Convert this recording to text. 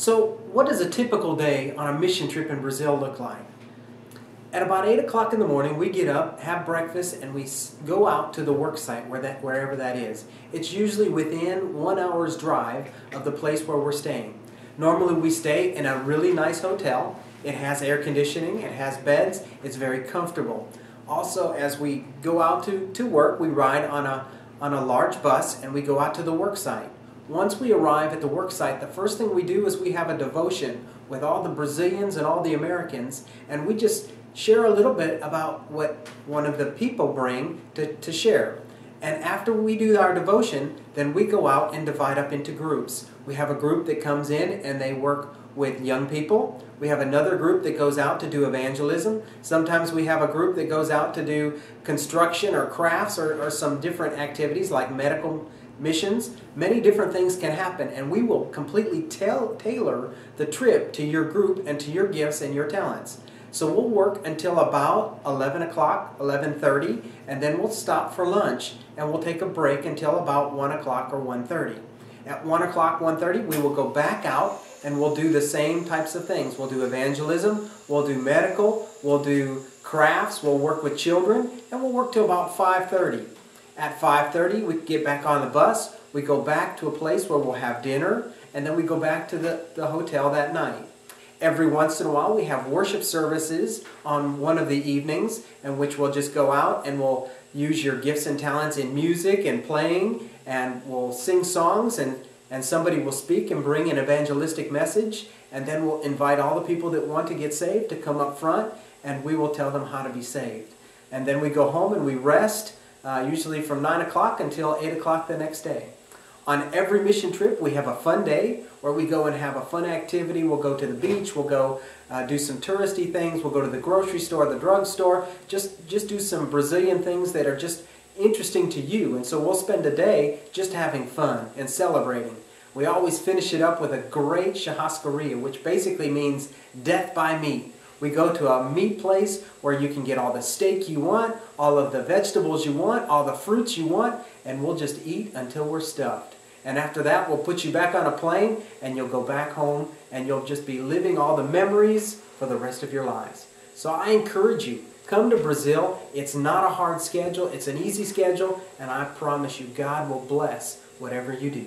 So, what does a typical day on a mission trip in Brazil look like? At about 8 o'clock in the morning, we get up, have breakfast, and we go out to the work site, where that, wherever that is. It's usually within one hour's drive of the place where we're staying. Normally, we stay in a really nice hotel. It has air conditioning, it has beds, it's very comfortable. Also, as we go out to, to work, we ride on a, on a large bus and we go out to the work site. Once we arrive at the work site, the first thing we do is we have a devotion with all the Brazilians and all the Americans, and we just share a little bit about what one of the people bring to, to share. And after we do our devotion, then we go out and divide up into groups. We have a group that comes in and they work with young people. We have another group that goes out to do evangelism. Sometimes we have a group that goes out to do construction or crafts or, or some different activities like medical missions, many different things can happen, and we will completely tailor the trip to your group and to your gifts and your talents. So we'll work until about 11 o'clock, 11.30, and then we'll stop for lunch, and we'll take a break until about 1 o'clock or 1.30. At 1 o'clock, 1.30, we will go back out, and we'll do the same types of things. We'll do evangelism, we'll do medical, we'll do crafts, we'll work with children, and we'll work till about 5.30. At 5.30, we get back on the bus. We go back to a place where we'll have dinner, and then we go back to the, the hotel that night. Every once in a while, we have worship services on one of the evenings in which we'll just go out and we'll use your gifts and talents in music and playing, and we'll sing songs, and, and somebody will speak and bring an evangelistic message, and then we'll invite all the people that want to get saved to come up front, and we will tell them how to be saved. And then we go home and we rest, uh, usually from 9 o'clock until 8 o'clock the next day. On every mission trip, we have a fun day where we go and have a fun activity. We'll go to the beach, we'll go uh, do some touristy things, we'll go to the grocery store, the drugstore, just, just do some Brazilian things that are just interesting to you. And so we'll spend a day just having fun and celebrating. We always finish it up with a great churrascaria, which basically means death by meat. We go to a meat place where you can get all the steak you want, all of the vegetables you want, all the fruits you want, and we'll just eat until we're stuffed. And after that, we'll put you back on a plane and you'll go back home and you'll just be living all the memories for the rest of your lives. So I encourage you, come to Brazil. It's not a hard schedule, it's an easy schedule, and I promise you, God will bless whatever you do.